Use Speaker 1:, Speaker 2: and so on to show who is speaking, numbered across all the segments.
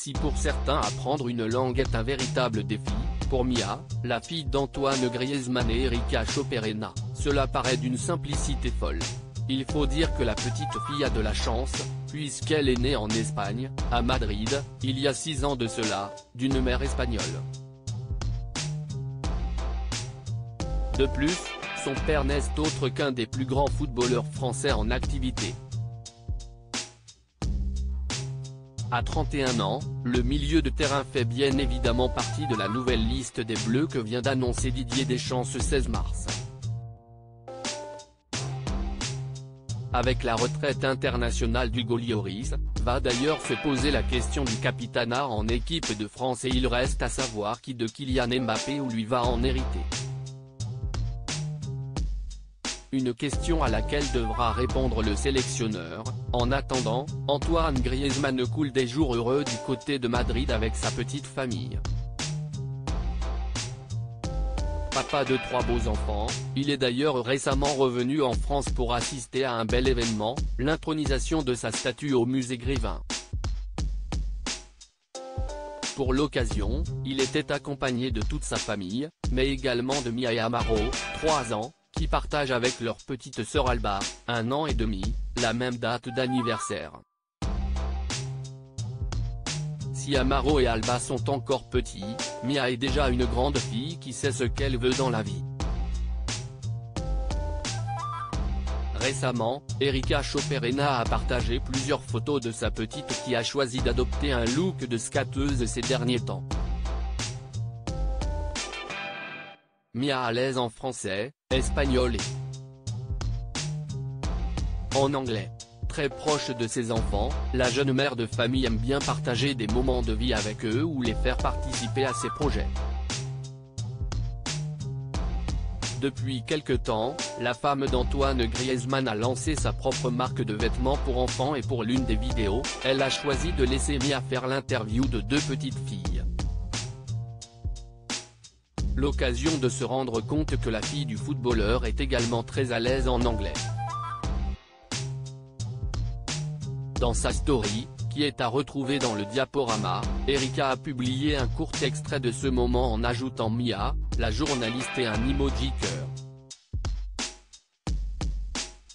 Speaker 1: Si pour certains apprendre une langue est un véritable défi, pour Mia, la fille d'Antoine Griezmann et Erika Choperena, cela paraît d'une simplicité folle. Il faut dire que la petite fille a de la chance, puisqu'elle est née en Espagne, à Madrid, il y a six ans de cela, d'une mère espagnole. De plus, son père n'est autre qu'un des plus grands footballeurs français en activité. À 31 ans, le milieu de terrain fait bien évidemment partie de la nouvelle liste des Bleus que vient d'annoncer Didier Deschamps ce 16 mars. Avec la retraite internationale du Lloris, va d'ailleurs se poser la question du capitanat en équipe de France et il reste à savoir qui de Kylian Mbappé ou lui va en hériter. Une question à laquelle devra répondre le sélectionneur, en attendant, Antoine Griezmann coule des jours heureux du côté de Madrid avec sa petite famille. Papa de trois beaux enfants, il est d'ailleurs récemment revenu en France pour assister à un bel événement, l'intronisation de sa statue au musée Grévin. Pour l'occasion, il était accompagné de toute sa famille, mais également de Mia Amaro, 3 ans, partagent avec leur petite sœur Alba, un an et demi, la même date d'anniversaire. Si Amaro et Alba sont encore petits, Mia est déjà une grande fille qui sait ce qu'elle veut dans la vie. Récemment, Erika Choperena a partagé plusieurs photos de sa petite qui a choisi d'adopter un look de skateuse ces derniers temps. Mia à l'aise en français, espagnol et en anglais. Très proche de ses enfants, la jeune mère de famille aime bien partager des moments de vie avec eux ou les faire participer à ses projets. Depuis quelque temps, la femme d'Antoine Griezmann a lancé sa propre marque de vêtements pour enfants et pour l'une des vidéos, elle a choisi de laisser Mia faire l'interview de deux petites filles. L'occasion de se rendre compte que la fille du footballeur est également très à l'aise en anglais. Dans sa story, qui est à retrouver dans le diaporama, Erika a publié un court extrait de ce moment en ajoutant Mia, la journaliste et un emoji cœur.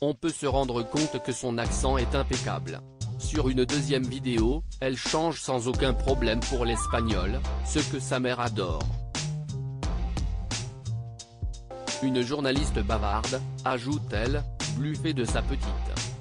Speaker 1: On peut se rendre compte que son accent est impeccable. Sur une deuxième vidéo, elle change sans aucun problème pour l'espagnol, ce que sa mère adore. Une journaliste bavarde, ajoute-t-elle, bluffée de sa petite.